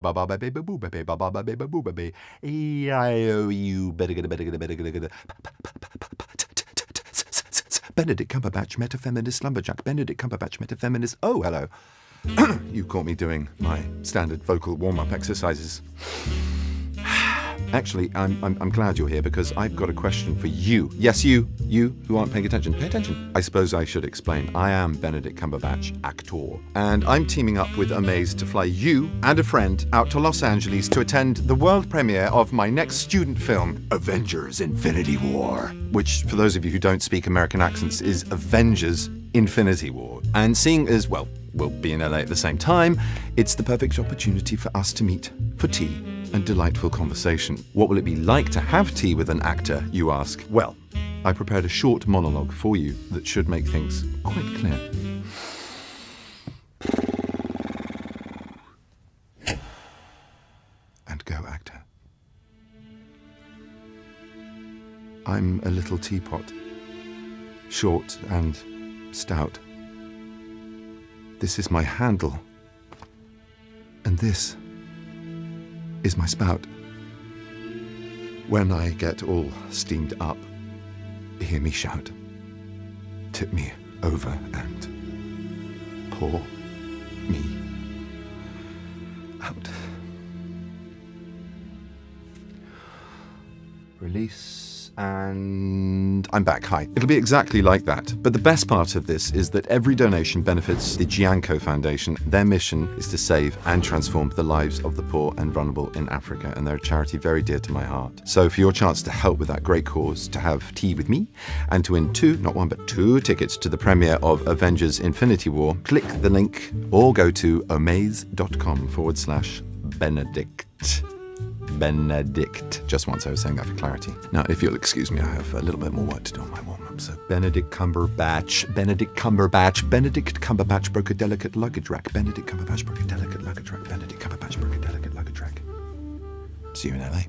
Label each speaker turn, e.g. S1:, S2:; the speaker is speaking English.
S1: Ba ba ba ba ba ba ba ba ba ba ba ba. E I O U. Benedict Cumberbatch, metafeminist lumberjack. Benedict Cumberbatch, metafeminist. Oh, hello. you caught me doing my standard vocal warm up exercises. Actually, I'm, I'm, I'm glad you're here because I've got a question for you. Yes, you, you who aren't paying attention. Pay attention. I suppose I should explain. I am Benedict Cumberbatch, actor, and I'm teaming up with Omaze to fly you and a friend out to Los Angeles to attend the world premiere of my next student film, Avengers Infinity War, which, for those of you who don't speak American accents, is Avengers Infinity War. And seeing as, well, we'll be in LA at the same time, it's the perfect opportunity for us to meet for tea and delightful conversation. What will it be like to have tea with an actor, you ask? Well, I prepared a short monologue for you that should make things quite clear. And go, actor. I'm a little teapot, short and stout. This is my handle. And this is my spout. When I get all steamed up, hear me shout. Tip me over and pour me out. Release and I'm back. Hi. It'll be exactly like that. But the best part of this is that every donation benefits the GEANCO Foundation. Their mission is to save and transform the lives of the poor and vulnerable in Africa, and they're a charity very dear to my heart. So, for your chance to help with that great cause, to have tea with me, and to win two, not one, but two tickets to the premiere of Avengers Infinity War, click the link or go to omaze.com forward slash Benedict. Benedict. Just once I was saying that for clarity. Now, if you'll excuse me, I have a little bit more work to do on my warm up. So, Benedict Cumberbatch, Benedict Cumberbatch, Benedict Cumberbatch broke a delicate luggage rack. Benedict Cumberbatch broke a delicate luggage rack. Benedict Cumberbatch broke a delicate luggage rack. See you in LA.